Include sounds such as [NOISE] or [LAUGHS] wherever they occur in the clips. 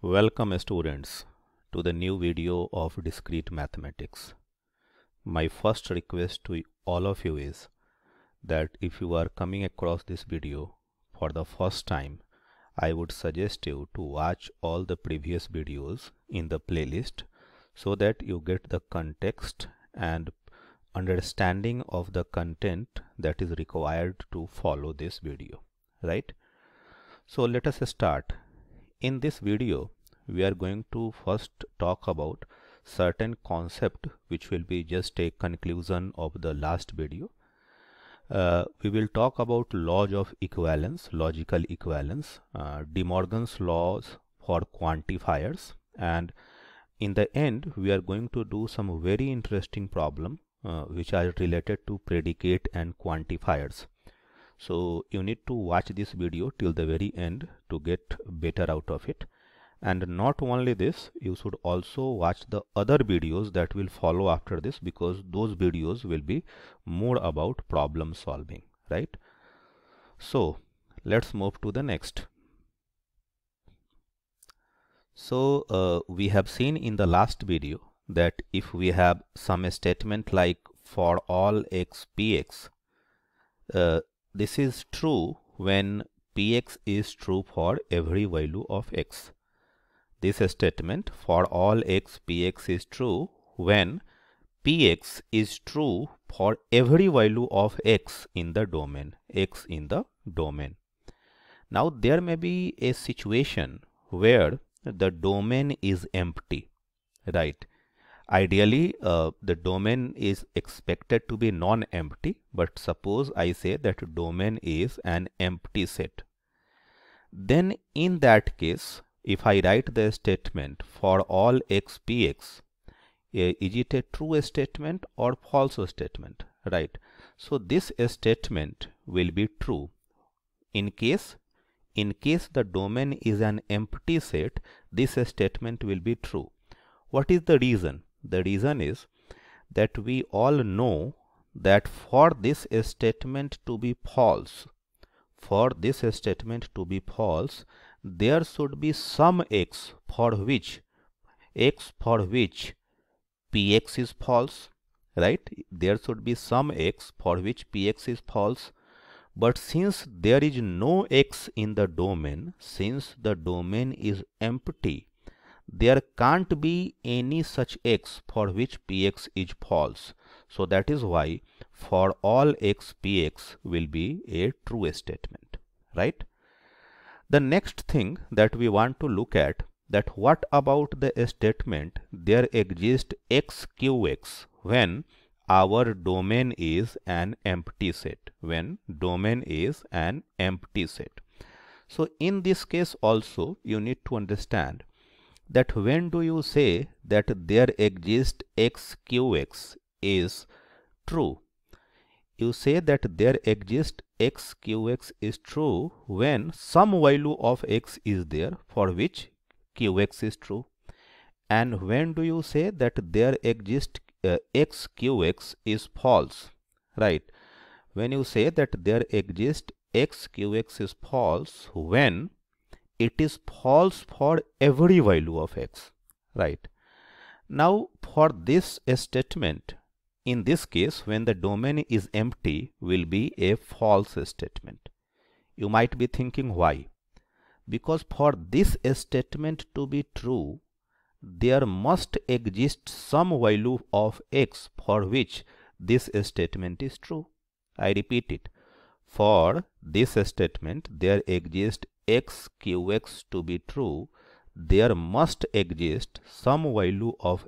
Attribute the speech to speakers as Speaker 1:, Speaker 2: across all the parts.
Speaker 1: Welcome students to the new video of discrete mathematics. My first request to all of you is that if you are coming across this video for the first time, I would suggest you to watch all the previous videos in the playlist so that you get the context and understanding of the content that is required to follow this video, right? So let us start in this video we are going to first talk about certain concept which will be just a conclusion of the last video. Uh, we will talk about laws of equivalence logical equivalence uh, de morgan's laws for quantifiers. And in the end we are going to do some very interesting problem uh, which are related to predicate and quantifiers so you need to watch this video till the very end to get better out of it. And not only this you should also watch the other videos that will follow after this because those videos will be more about problem solving right? So let's move to the next. So uh, we have seen in the last video that if we have some statement like for all x px uh, this is true when px is true for every value of x. This statement for all x px is true when px is true for every value of x in the domain, x in the domain. Now there may be a situation where the domain is empty, right? Ideally, uh, the domain is expected to be non-empty, but suppose I say that domain is an empty set. Then in that case, if I write the statement for all x px, is it a true statement or false statement, right? So this statement will be true. In case, in case the domain is an empty set, this statement will be true. What is the reason? The reason is that we all know that for this statement to be false, for this statement to be false, there should be some x for which x for which px is false, right? There should be some x for which px is false. But since there is no x in the domain, since the domain is empty, there can't be any such x for which px is false. So that is why for all x px will be a true statement, right? The next thing that we want to look at that what about the statement there exists x qx when our domain is an empty set when domain is an empty set so in this case also you need to understand that when do you say that there exists x qx is true? You say that there exists x qx is true when some value of x is there for which qx is true. And when do you say that there exists uh, x qx is false? Right. When you say that there exists x qx is false when it is false for every value of x right? Now for this statement in this case when the domain is empty will be a false statement. You might be thinking why? Because for this statement to be true there must exist some value of x for which this statement is true. I repeat it. For this statement there exists x qx to be true, there must exist some value of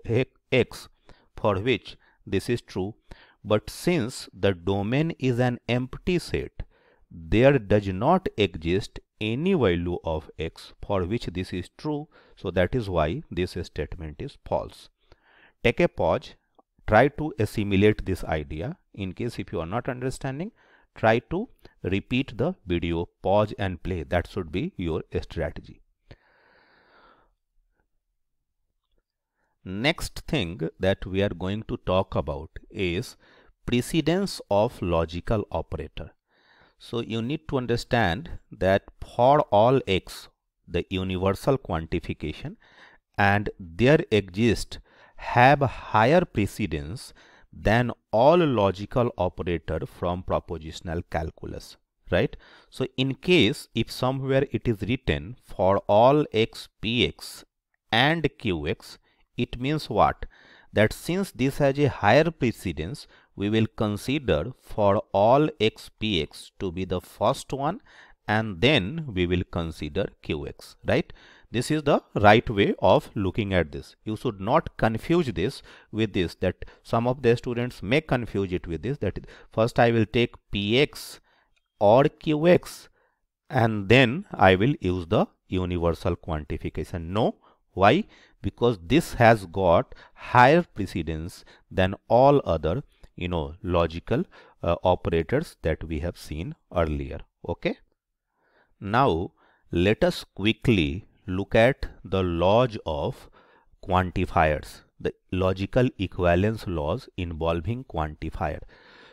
Speaker 1: x for which this is true. But since the domain is an empty set, there does not exist any value of x for which this is true. So that is why this statement is false. Take a pause, try to assimilate this idea. In case if you are not understanding, try to repeat the video pause and play. That should be your strategy. Next thing that we are going to talk about is precedence of logical operator. So you need to understand that for all x the universal quantification and there exist have higher precedence than all logical operator from propositional calculus right? So in case if somewhere it is written for all x px and qx it means what? That since this has a higher precedence we will consider for all x px to be the first one and then we will consider qx right this is the right way of looking at this. You should not confuse this with this that some of the students may confuse it with this that first I will take px or qx and then I will use the universal quantification. No, why? Because this has got higher precedence than all other you know logical uh, operators that we have seen earlier. Okay. Now let us quickly look at the laws of quantifiers, the logical equivalence laws involving quantifier.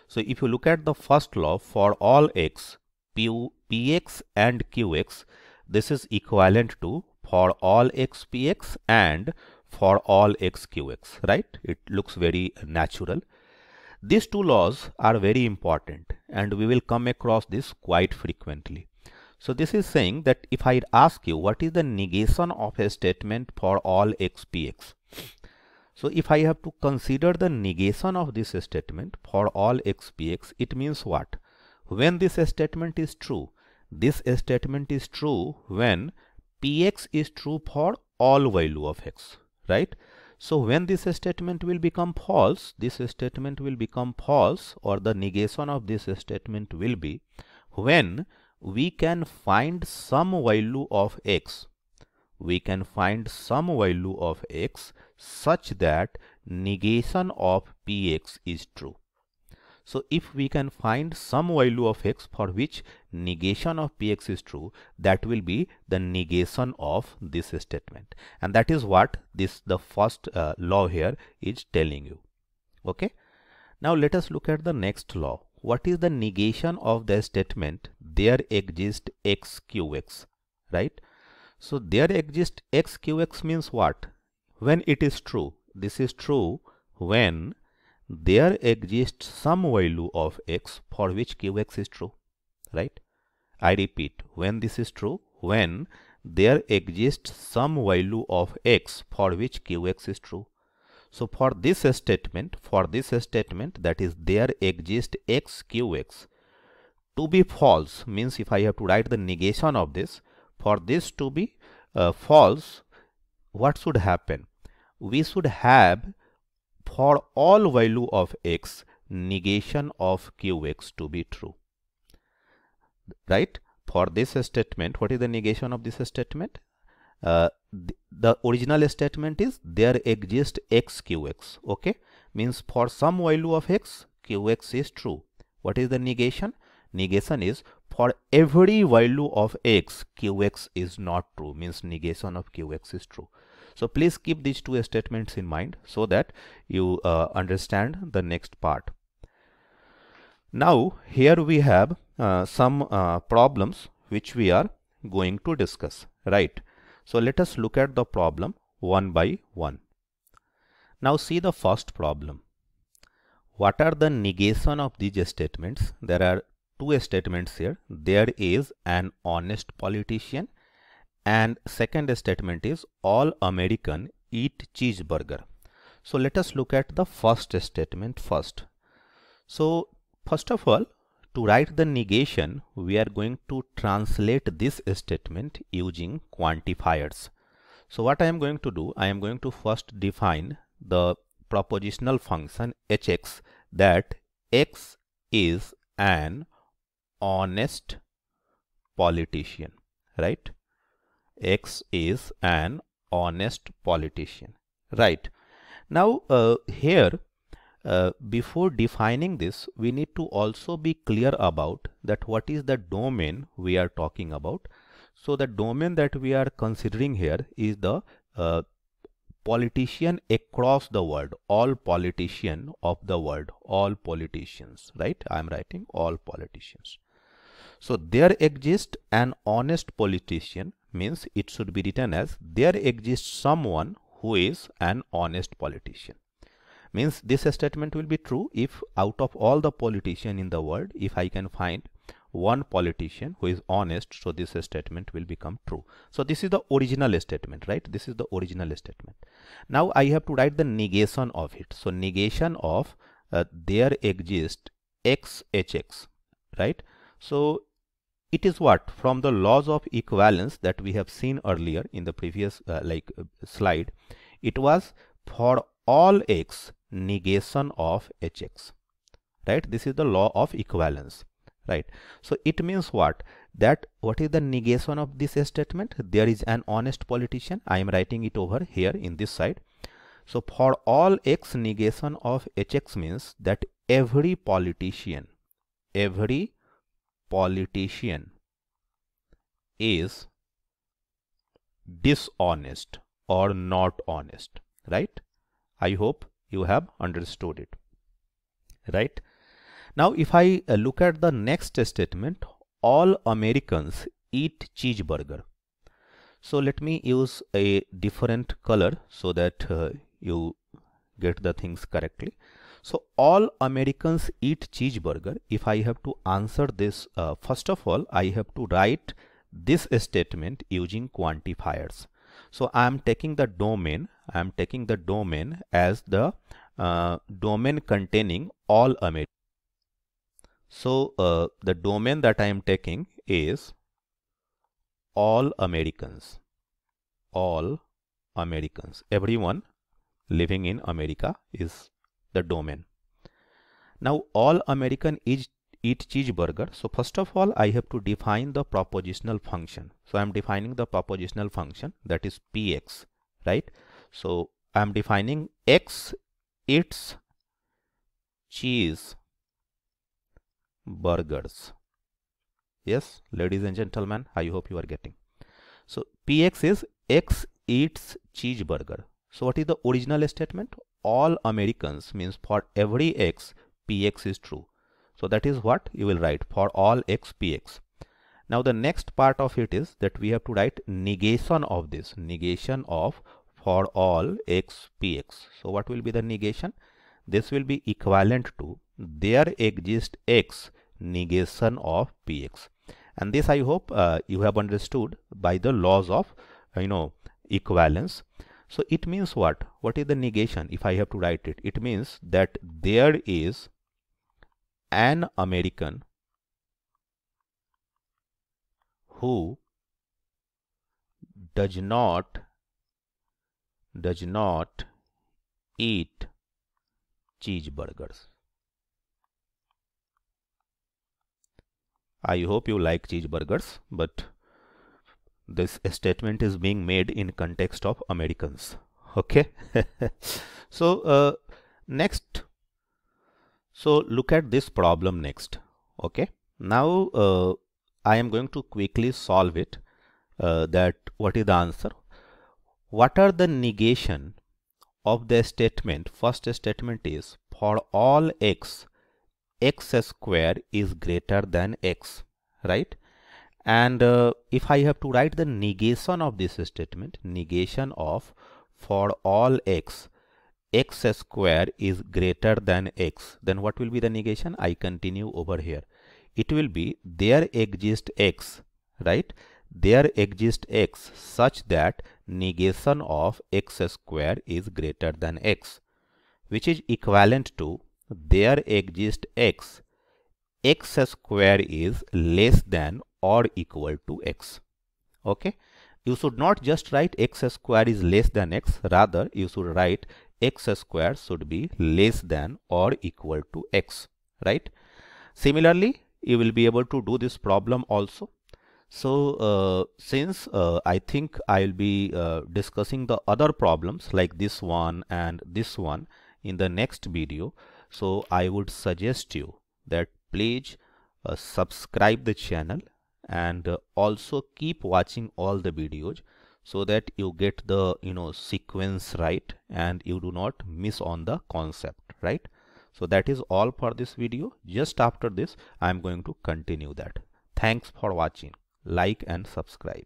Speaker 1: So if you look at the first law for all x, p, px and qx, this is equivalent to for all x px and for all x qx, right? It looks very natural. These two laws are very important and we will come across this quite frequently. So this is saying that if I ask you what is the negation of a statement for all x px. So if I have to consider the negation of this statement for all x px, it means what? When this statement is true, this statement is true when px is true for all value of x, right? So when this statement will become false, this statement will become false or the negation of this statement will be when we can find some value of x. We can find some value of x such that negation of px is true. So if we can find some value of x for which negation of px is true that will be the negation of this statement. And that is what this the first uh, law here is telling you. Okay? Now let us look at the next law what is the negation of the statement there exists x qx right? So there exists x qx means what? When it is true. This is true when there exists some value of x for which qx is true right? I repeat when this is true when there exists some value of x for which qx is true so for this statement, for this statement that is there exists x qx to be false means if I have to write the negation of this, for this to be uh, false, what should happen? We should have for all value of x negation of qx to be true. Right? For this statement, what is the negation of this statement? Uh, the, the original statement is there exists x qx okay? Means for some value of x qx is true. What is the negation? Negation is for every value of x qx is not true. Means negation of qx is true. So please keep these two statements in mind so that you uh, understand the next part. Now here we have uh, some uh, problems which we are going to discuss right so let us look at the problem one by one. Now see the first problem. What are the negation of these statements? There are two statements here. There is an honest politician and second statement is all American eat cheeseburger. So let us look at the first statement first. So first of all to write the negation, we are going to translate this statement using quantifiers. So what I am going to do, I am going to first define the propositional function hx that x is an honest politician, right? x is an honest politician, right? Now uh, here uh, before defining this we need to also be clear about that what is the domain we are talking about. So the domain that we are considering here is the uh, politician across the world all politician of the world all politicians right? I am writing all politicians. So there exists an honest politician means it should be written as there exists someone who is an honest politician. Means this statement will be true if out of all the politician in the world, if I can find one politician who is honest, so this statement will become true. So this is the original statement, right? This is the original statement. Now I have to write the negation of it. So negation of uh, there exists xhx, right? So it is what from the laws of equivalence that we have seen earlier in the previous uh, like uh, slide it was for all x negation of hx right? This is the law of equivalence right? So it means what? That what is the negation of this statement? There is an honest politician. I am writing it over here in this side. So for all x negation of hx means that every politician every politician is dishonest or not honest right? I hope you have understood it right now if i uh, look at the next statement all americans eat cheeseburger so let me use a different color so that uh, you get the things correctly so all Americans eat cheeseburger. If I have to answer this, uh, first of all, I have to write this statement using quantifiers. So I am taking the domain, I am taking the domain as the uh, domain containing all Americans. So uh, the domain that I am taking is all Americans, all Americans, everyone living in America is the domain. Now all American is eat cheeseburger. So first of all, I have to define the propositional function. So I'm defining the propositional function that is px, right? So I'm defining x eats cheese burgers. Yes, ladies and gentlemen, I hope you are getting. So px is x eats cheeseburger. So what is the original statement? All Americans means for every x, px is true. So that is what you will write for all x px. Now the next part of it is that we have to write negation of this, negation of for all x px. So what will be the negation? This will be equivalent to there exists x negation of px. And this I hope uh, you have understood by the laws of uh, you know equivalence. So it means what? What is the negation if I have to write it? It means that there is an American who does not does not eat cheeseburgers. I hope you like cheeseburgers, but this statement is being made in context of Americans. Okay. [LAUGHS] so uh, next so look at this problem next. Okay. Now uh, I am going to quickly solve it. Uh, that what is the answer? What are the negation of the statement? First statement is for all x, x square is greater than x, right? And uh, if I have to write the negation of this statement, negation of for all x, x square is greater than x then what will be the negation? I continue over here. It will be there exists x right? There exists x such that negation of x square is greater than x which is equivalent to there exists x. X square is less than or equal to x. Okay? You should not just write x square is less than x rather you should write x square should be less than or equal to x right? Similarly you will be able to do this problem also. So uh, since uh, I think I'll be uh, discussing the other problems like this one and this one in the next video so I would suggest you that please uh, subscribe the channel and uh, also keep watching all the videos so that you get the you know sequence right and you do not miss on the concept right so that is all for this video just after this i am going to continue that Thanks for watching. Like and subscribe.